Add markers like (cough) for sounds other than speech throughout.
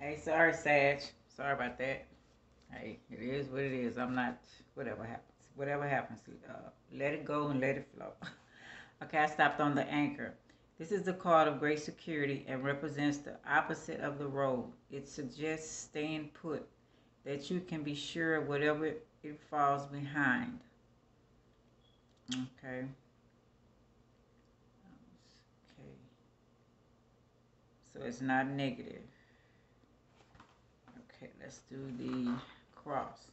Hey, sorry, Sag. Sorry about that. Hey, it is what it is. I'm not, whatever happens. Whatever happens, uh, let it go and let it flow. (laughs) okay, I stopped on the anchor. This is the card of great security and represents the opposite of the road. It suggests staying put, that you can be sure of whatever it falls behind. Okay. Okay. So it's not negative. Okay, let's do the cross.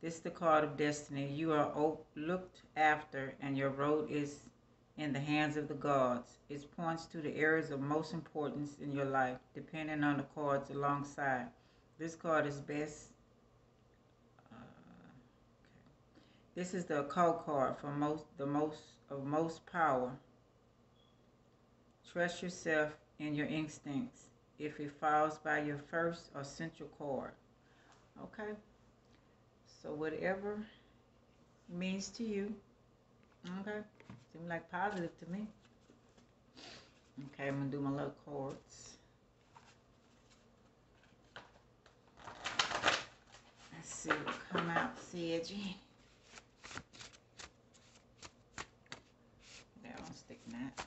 This is the card of destiny. You are looked after and your road is in the hands of the gods. It points to the areas of most importance in your life, depending on the cards alongside. This card is best. Uh, okay. This is the occult card for most the most of most power. Trust yourself and your instincts. If it falls by your first or central card, okay. So whatever means to you, okay. Seems like positive to me. Okay, I'm gonna do my little chords. Let's see what come out, Sedgy. That won't stick in that.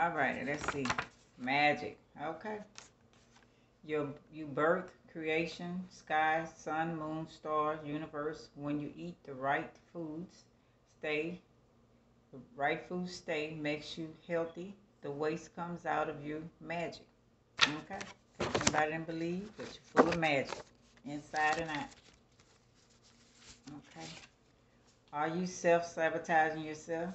All right, let's see. Magic. Okay. Your you birth, creation, sky, sun, moon, stars, universe. When you eat the right foods, stay. The right food stay makes you healthy. The waste comes out of you. Magic. Okay. Anybody didn't believe, but you're full of magic, inside and out. Okay. Are you self-sabotaging yourself?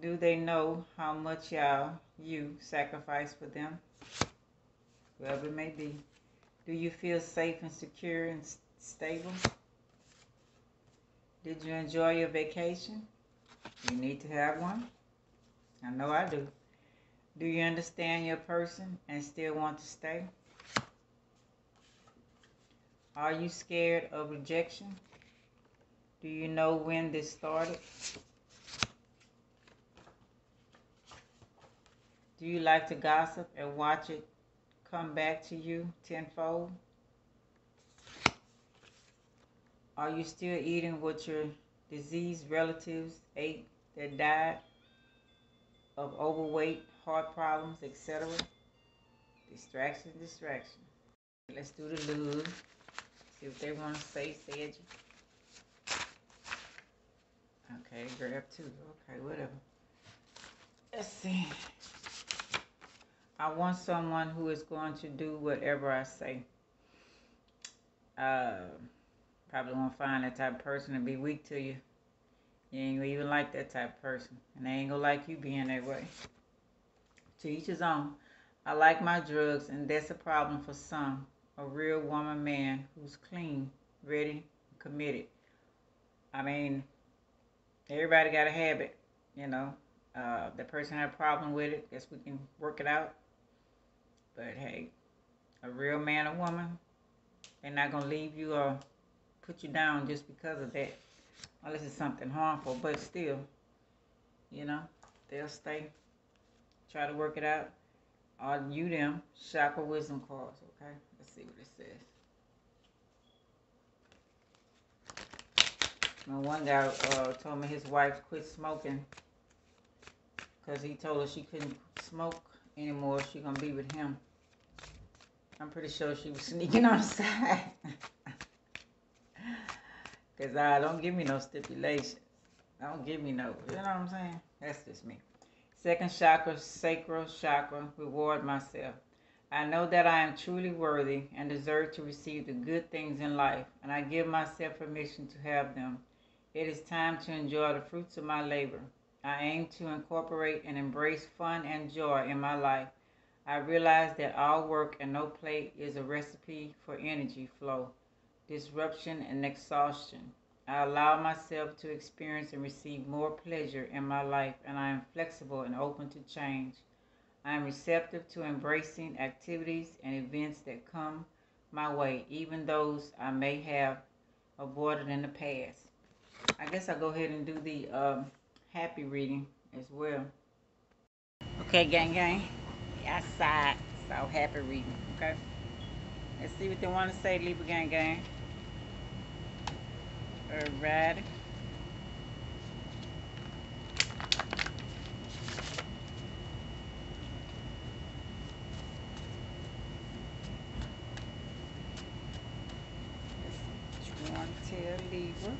Do they know how much y'all you sacrifice for them? Whoever it may be. Do you feel safe and secure and stable? Did you enjoy your vacation? You need to have one. I know I do. Do you understand your person and still want to stay? Are you scared of rejection? Do you know when this started? Do you like to gossip and watch it come back to you tenfold? Are you still eating what your diseased relatives ate that died of overweight, heart problems, etc.? Distraction, distraction. Let's do the lube. What they want to say, Sedgy. Okay, grab two. Okay, whatever. Let's see. I want someone who is going to do whatever I say. Uh, probably won't find that type of person to be weak to you. You ain't even like that type of person. And they ain't gonna like you being that way. To each his own. I like my drugs, and that's a problem for some. A real woman man who's clean, ready, committed. I mean, everybody got a habit, you know. Uh, the person had a problem with it, guess we can work it out. But hey, a real man or woman, they're not gonna leave you or put you down just because of that, unless it's something harmful. But still, you know, they'll stay, try to work it out. Or you them chakra wisdom cards. Okay, let's see what it says. My one guy uh, told me his wife quit smoking because he told her she couldn't smoke anymore. She gonna be with him. I'm pretty sure she was (laughs) sneaking on the side. (laughs) Because I don't give me no stipulations. I don't give me no, you know what I'm saying? That's just me. Second chakra, sacral chakra, reward myself. I know that I am truly worthy and deserve to receive the good things in life, and I give myself permission to have them. It is time to enjoy the fruits of my labor. I aim to incorporate and embrace fun and joy in my life. I realize that all work and no play is a recipe for energy flow, disruption, and exhaustion. I allow myself to experience and receive more pleasure in my life, and I am flexible and open to change. I am receptive to embracing activities and events that come my way, even those I may have avoided in the past. I guess I'll go ahead and do the um, happy reading as well. Okay, gang, gang. Outside, so happy reading. Okay. Let's see what they want to say, Libra gang, gang. Alright. Tell Libra.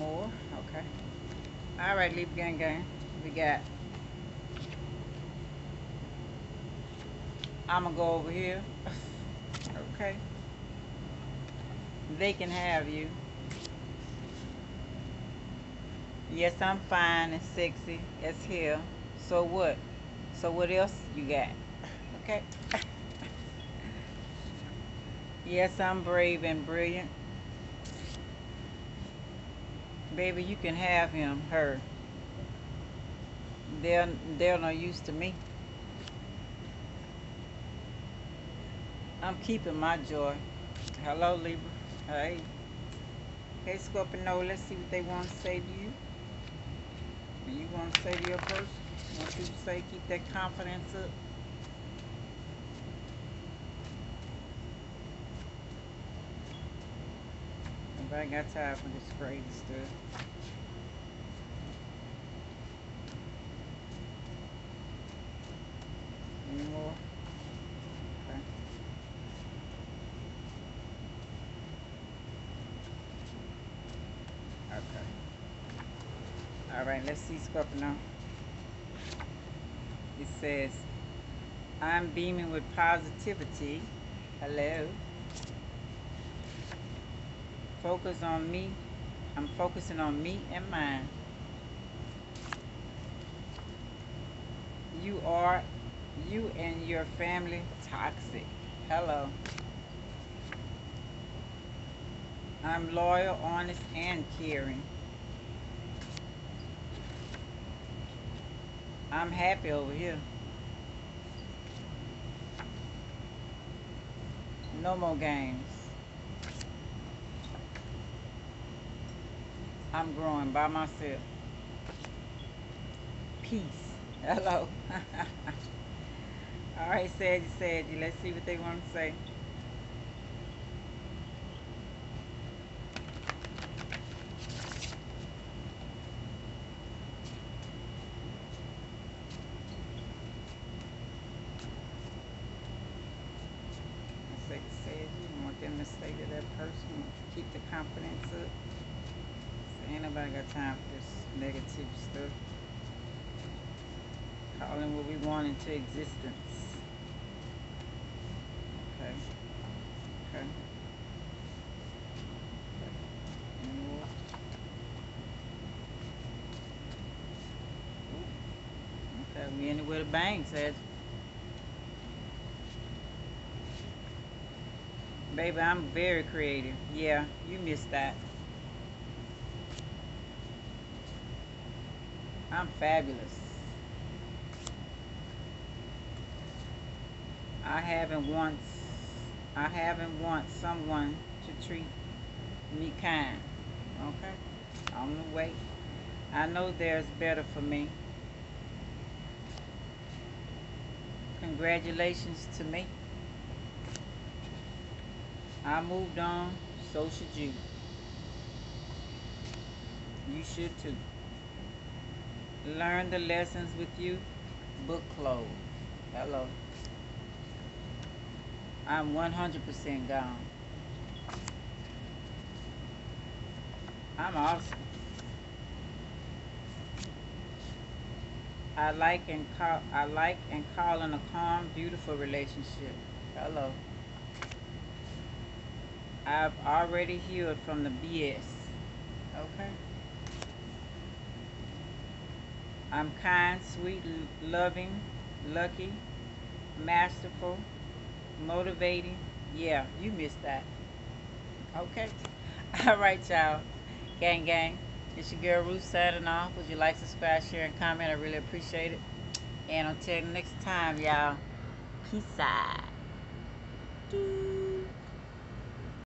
more. Okay. All right, Libra Gang Gang. We got. I'm going to go over here. (sighs) okay. They can have you. Yes, I'm fine and sexy as hell. So what? So what else you got? Okay. (laughs) yes, I'm brave and brilliant. Baby, you can have him, her. They're, they're no use to me. I'm keeping my joy. Hello, Libra. Hey. Hey, Scorpio, let's see what they want to say to you. And you want to say to your person? Want you to say keep that confidence up? But I got time for this crazy stuff. Any more? Okay. Okay. All right, let's see Scorpio. It says, I'm beaming with positivity. Hello focus on me. I'm focusing on me and mine. You are, you and your family toxic. Hello. I'm loyal, honest, and caring. I'm happy over here. No more games. I'm growing by myself. Peace. Hello. (laughs) All right, Saggy, Saggy. Let's see what they want to say. Say, Saggy, you want them to stay to that person, keep the confidence up. Ain't nobody got time for this negative stuff. Calling what we want into existence. Okay. Okay. Okay, we ended with a bang, says. Baby, I'm very creative. Yeah, you missed that. I'm fabulous. I haven't once, I haven't want someone to treat me kind. Okay? I'm the way. I know there's better for me. Congratulations to me. I moved on, so should you. You should too. Learn the lessons with you. Book closed. Hello. I'm 100% gone. I'm awesome. I like and call I like and call in a calm, beautiful relationship. Hello. I've already healed from the BS. Okay. I'm kind, sweet, loving, lucky, masterful, motivating. Yeah, you missed that. Okay. (laughs) All right, y'all. Gang, gang. It's your girl Ruth signing off. Would you like, subscribe, share, and comment? I really appreciate it. And until next time, y'all. Peace out.